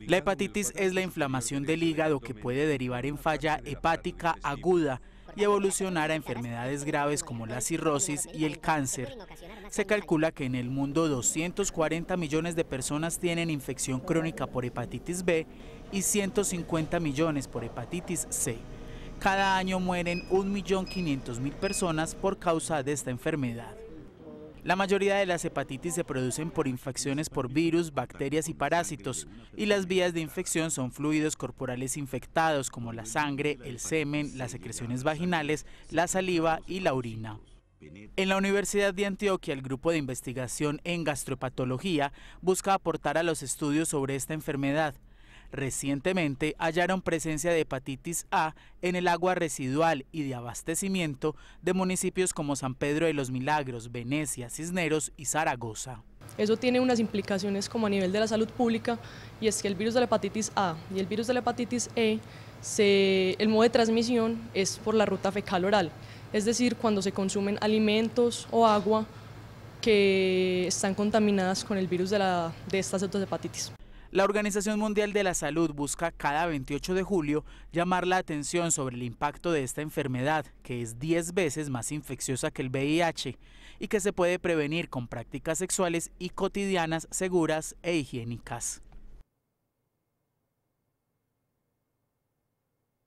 La hepatitis es la inflamación del hígado que puede derivar en falla hepática aguda y evolucionar a enfermedades graves como la cirrosis y el cáncer. Se calcula que en el mundo 240 millones de personas tienen infección crónica por hepatitis B y 150 millones por hepatitis C. Cada año mueren 1.500.000 personas por causa de esta enfermedad. La mayoría de las hepatitis se producen por infecciones por virus, bacterias y parásitos, y las vías de infección son fluidos corporales infectados como la sangre, el semen, las secreciones vaginales, la saliva y la orina. En la Universidad de Antioquia, el grupo de investigación en gastropatología busca aportar a los estudios sobre esta enfermedad. Recientemente hallaron presencia de hepatitis A en el agua residual y de abastecimiento de municipios como San Pedro de los Milagros, Venecia, Cisneros y Zaragoza. Eso tiene unas implicaciones como a nivel de la salud pública y es que el virus de la hepatitis A y el virus de la hepatitis E, el modo de transmisión es por la ruta fecal oral, es decir, cuando se consumen alimentos o agua que están contaminadas con el virus de, la, de estas hepatitis. La Organización Mundial de la Salud busca cada 28 de julio llamar la atención sobre el impacto de esta enfermedad, que es 10 veces más infecciosa que el VIH y que se puede prevenir con prácticas sexuales y cotidianas seguras e higiénicas.